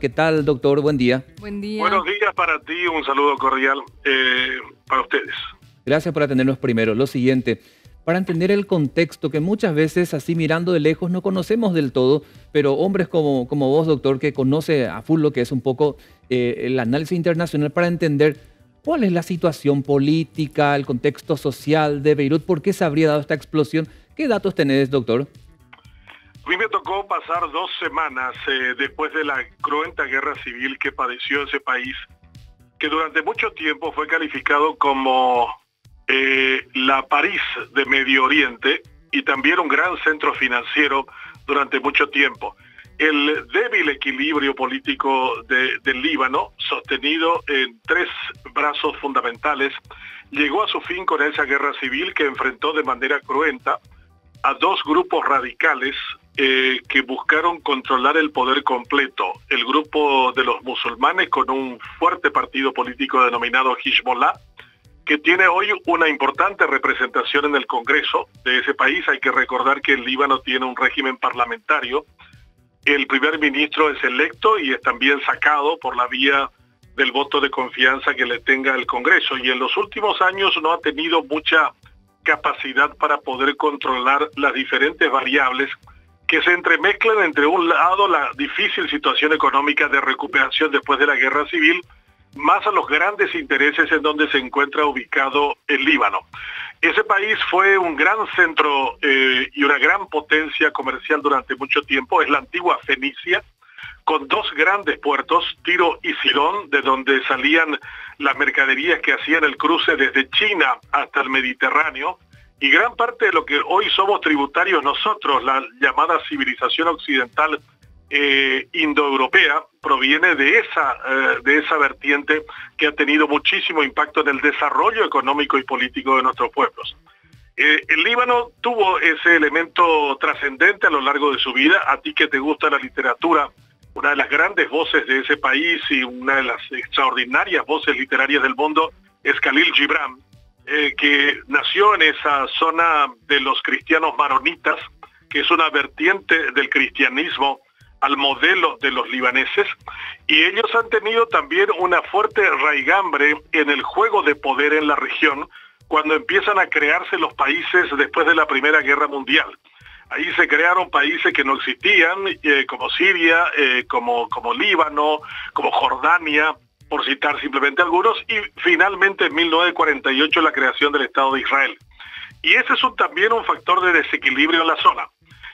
¿Qué tal, doctor? Buen día. Buen día. Buenos días para ti, un saludo cordial eh, para ustedes. Gracias por atendernos primero. Lo siguiente, para entender el contexto que muchas veces así mirando de lejos no conocemos del todo, pero hombres como, como vos, doctor, que conoce a full lo que es un poco eh, el análisis internacional para entender cuál es la situación política, el contexto social de Beirut, por qué se habría dado esta explosión. ¿Qué datos tenés, doctor? A mí me tocó pasar dos semanas eh, después de la cruenta guerra civil que padeció ese país, que durante mucho tiempo fue calificado como eh, la París de Medio Oriente y también un gran centro financiero durante mucho tiempo. El débil equilibrio político del Líbano, sostenido en tres brazos fundamentales, llegó a su fin con esa guerra civil que enfrentó de manera cruenta a dos grupos radicales eh, que buscaron controlar el poder completo. El grupo de los musulmanes con un fuerte partido político denominado Hezbollah, que tiene hoy una importante representación en el Congreso de ese país. Hay que recordar que el Líbano tiene un régimen parlamentario. El primer ministro es electo y es también sacado por la vía del voto de confianza que le tenga el Congreso. Y en los últimos años no ha tenido mucha capacidad para poder controlar las diferentes variables que se entremezclan entre un lado la difícil situación económica de recuperación después de la guerra civil, más a los grandes intereses en donde se encuentra ubicado el Líbano. Ese país fue un gran centro eh, y una gran potencia comercial durante mucho tiempo, es la antigua Fenicia, con dos grandes puertos, Tiro y Sidón, de donde salían las mercaderías que hacían el cruce desde China hasta el Mediterráneo, y gran parte de lo que hoy somos tributarios nosotros, la llamada civilización occidental eh, indoeuropea, proviene de esa, eh, de esa vertiente que ha tenido muchísimo impacto en el desarrollo económico y político de nuestros pueblos. Eh, el Líbano tuvo ese elemento trascendente a lo largo de su vida. A ti que te gusta la literatura, una de las grandes voces de ese país y una de las extraordinarias voces literarias del mundo es Khalil Gibran, eh, que nació en esa zona de los cristianos maronitas, que es una vertiente del cristianismo al modelo de los libaneses, y ellos han tenido también una fuerte raigambre en el juego de poder en la región cuando empiezan a crearse los países después de la Primera Guerra Mundial. Ahí se crearon países que no existían, eh, como Siria, eh, como, como Líbano, como Jordania, por citar simplemente algunos, y finalmente en 1948 la creación del Estado de Israel. Y ese es también un factor de desequilibrio en la zona.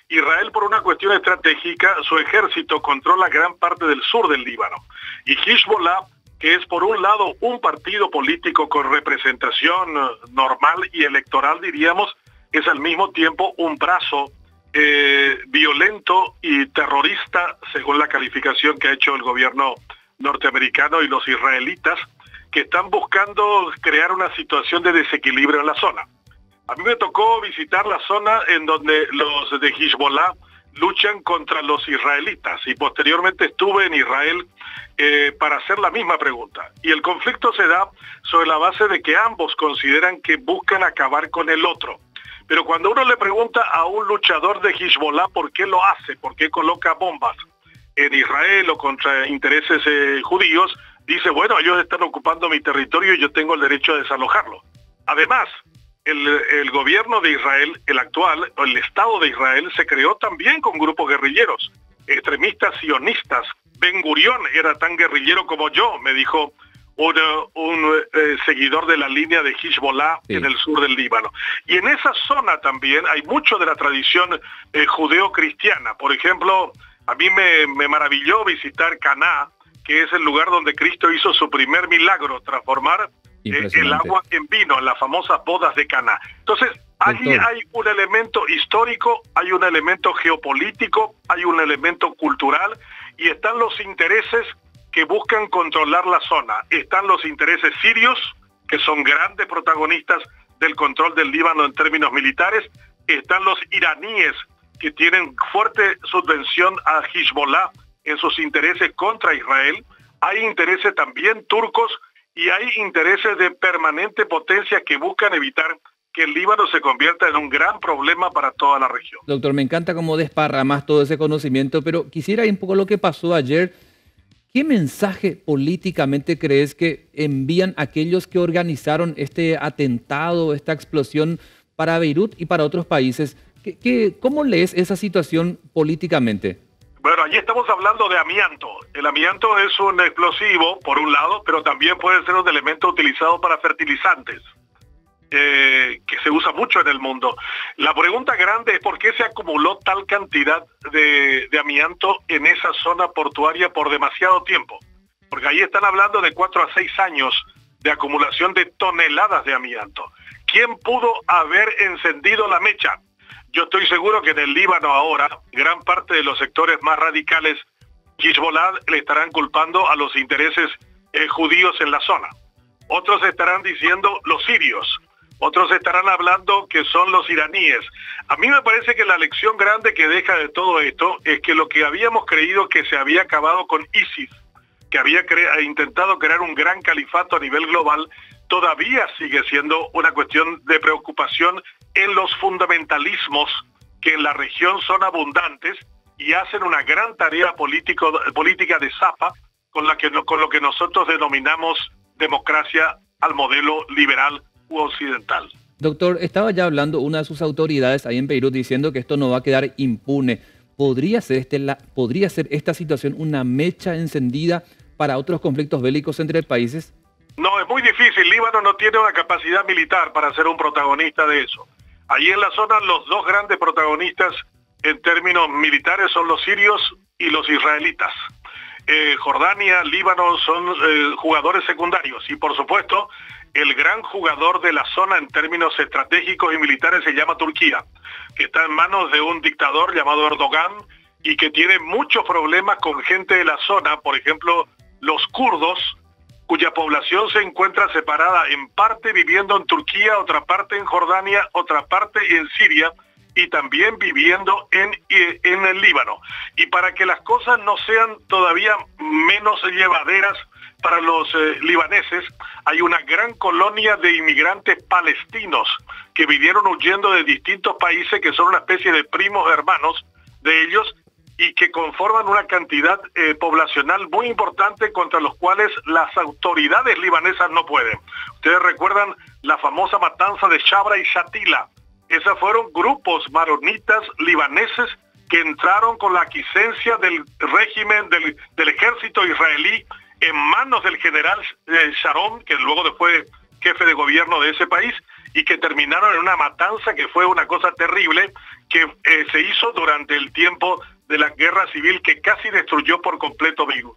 Israel, por una cuestión estratégica, su ejército controla gran parte del sur del Líbano. Y Hezbollah, que es por un lado un partido político con representación eh, normal y electoral, diríamos, es al mismo tiempo un brazo eh, violento y terrorista, según la calificación que ha hecho el gobierno norteamericano y los israelitas que están buscando crear una situación de desequilibrio en la zona. A mí me tocó visitar la zona en donde los de Hezbollah luchan contra los israelitas y posteriormente estuve en Israel eh, para hacer la misma pregunta. Y el conflicto se da sobre la base de que ambos consideran que buscan acabar con el otro. Pero cuando uno le pregunta a un luchador de Hezbollah por qué lo hace, por qué coloca bombas, en Israel o contra intereses eh, judíos, dice, bueno, ellos están ocupando mi territorio y yo tengo el derecho a desalojarlo. Además, el, gobierno de Israel, el actual, el Estado de Israel, se creó también con grupos guerrilleros, extremistas sionistas. Ben Gurión era tan guerrillero como yo, me dijo un, eh, seguidor de la línea de Hezbollah en el sur del Líbano. Y en esa zona también hay mucho de la tradición eh, judeo-cristiana. Por ejemplo, a mí me, maravilló visitar Caná, que es el lugar donde Cristo hizo su primer milagro, transformar eh, el agua en vino, en las famosas bodas de Caná. Entonces, allí hay un elemento histórico, hay un elemento geopolítico, hay un elemento cultural y están los intereses que buscan controlar la zona. Están los intereses sirios, que son grandes protagonistas del control del Líbano en términos militares. Están los iraníes, que tienen fuerte subvención a Hezbollah en sus intereses contra Israel. Hay intereses también turcos y hay intereses de permanente potencia que buscan evitar que el Líbano se convierta en un gran problema para toda la región. Doctor, me encanta cómo desparramas todo ese conocimiento, pero quisiera ir un poco lo que pasó ayer. ¿Qué mensaje políticamente crees que envían aquellos que organizaron este atentado, esta explosión para Beirut y para otros países? ¿Qué, cómo lees esa situación políticamente? Bueno, allí estamos hablando de amianto. El amianto es un explosivo, por un lado, pero también puede ser un elemento utilizado para fertilizantes. Eh, que se usa mucho en el mundo. La pregunta grande es por qué se acumuló tal cantidad de, amianto en esa zona portuaria por demasiado tiempo. Porque ahí están hablando de cuatro a seis años de acumulación de toneladas de amianto. ¿Quién pudo haber encendido la mecha? Yo estoy seguro que en el Líbano ahora, gran parte de los sectores más radicales, Hezbollah le estarán culpando a los intereses eh, judíos en la zona. Otros estarán diciendo los sirios. Otros estarán hablando que son los iraníes. A mí me parece que la lección grande que deja de todo esto es que lo que habíamos creído que se había acabado con ISIS, que había intentado crear un gran califato a nivel global, todavía sigue siendo una cuestión de preocupación en los fundamentalismos que en la región son abundantes y hacen una gran tarea política de zapa con, la que, con lo que nosotros denominamos democracia al modelo liberal occidental. Doctor, estaba ya hablando una de sus autoridades ahí en Beirut diciendo que esto no va a quedar impune. ¿Podría ser, este, la, ¿Podría ser esta situación una mecha encendida para otros conflictos bélicos entre países? No, es muy difícil. Líbano no tiene una capacidad militar para ser un protagonista de eso. Allí en la zona los dos grandes protagonistas en términos militares son los sirios y los israelitas. Eh, Jordania, Líbano son eh, jugadores secundarios y por supuesto el gran jugador de la zona en términos estratégicos y militares se llama Turquía, que está en manos de un dictador llamado Erdogan y que tiene muchos problemas con gente de la zona, por ejemplo, los kurdos, cuya población se encuentra separada en parte viviendo en Turquía, otra parte en Jordania, otra parte en Siria y también viviendo en, en el Líbano. Y para que las cosas no sean todavía menos llevaderas, para los eh, libaneses, hay una gran colonia de inmigrantes palestinos que vinieron huyendo de distintos países que son una especie de primos hermanos de ellos y que conforman una cantidad eh, poblacional muy importante contra los cuales las autoridades libanesas no pueden. Ustedes recuerdan la famosa matanza de Shabra y Shatila. Esos fueron grupos maronitas libaneses que entraron con la aquiescencia del régimen del, ejército israelí en manos del general eh, Sharon, que luego fue jefe de gobierno de ese país, y que terminaron en una matanza que fue una cosa terrible que eh, se hizo durante el tiempo de la guerra civil que casi destruyó por completo Vigo.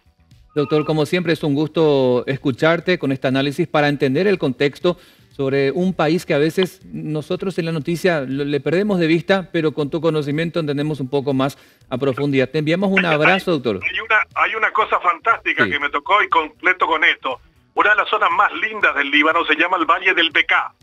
Doctor, como siempre es un gusto escucharte con este análisis para entender el contexto sobre un país que a veces nosotros en la noticia le perdemos de vista, pero con tu conocimiento entendemos un poco más a profundidad. Te enviamos un abrazo, doctor. Hay una, hay una cosa fantástica que me tocó y completo con esto. Una de las zonas más lindas del Líbano se llama el Valle del Becá.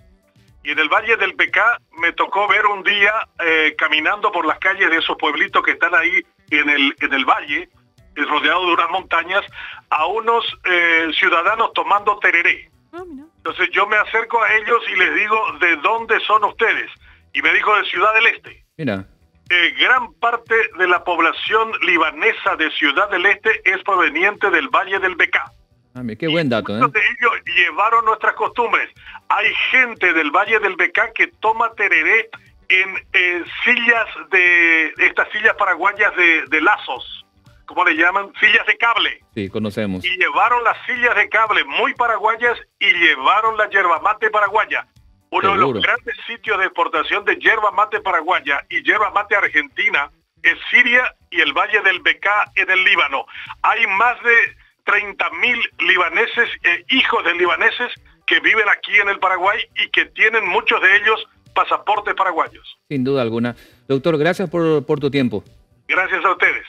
Y en el Valle del Becá me tocó ver un día eh, caminando por las calles de esos pueblitos que están ahí en el, en el valle, eh, rodeado de unas montañas, a unos eh, ciudadanos tomando tereré. Ah, Entonces yo me acerco a ellos y les digo, ¿de dónde son ustedes? Y me dijo, de Ciudad del Este. Mira. Eh, gran parte de la población libanesa de Ciudad del Este es proveniente del Valle del Becá. Ah, qué buen dato. ¿eh? de ellos llevaron nuestras costumbres. Hay gente del Valle del Becá que toma tereré en eh, sillas de, estas sillas paraguayas de, de lazos. ¿cómo le llaman? Sillas de cable. Sí, conocemos. Y llevaron las sillas de cable muy paraguayas y llevaron la yerba mate paraguaya. Uno de los grandes sitios de exportación de yerba mate paraguaya y yerba mate argentina es Siria y el Valle del Becá en el Líbano. Hay más de 30 mil libaneses, eh, hijos de libaneses, que viven aquí en el Paraguay y que tienen muchos de ellos pasaportes paraguayos. Sin duda alguna. Doctor, gracias por, por tu tiempo. Gracias a ustedes.